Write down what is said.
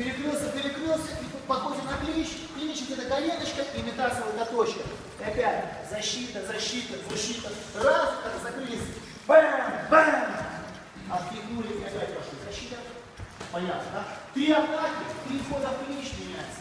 Перекрылся, перекрылся, и тут на клинич, клинич это коленочка, имитация локоточка. И опять защита, защита, защита. Раз, так, закрылись. Бэм, бэм. Отпихнули и опять пошли. Защита. Понятно, да? Три атаки, три входа в клинич меняется.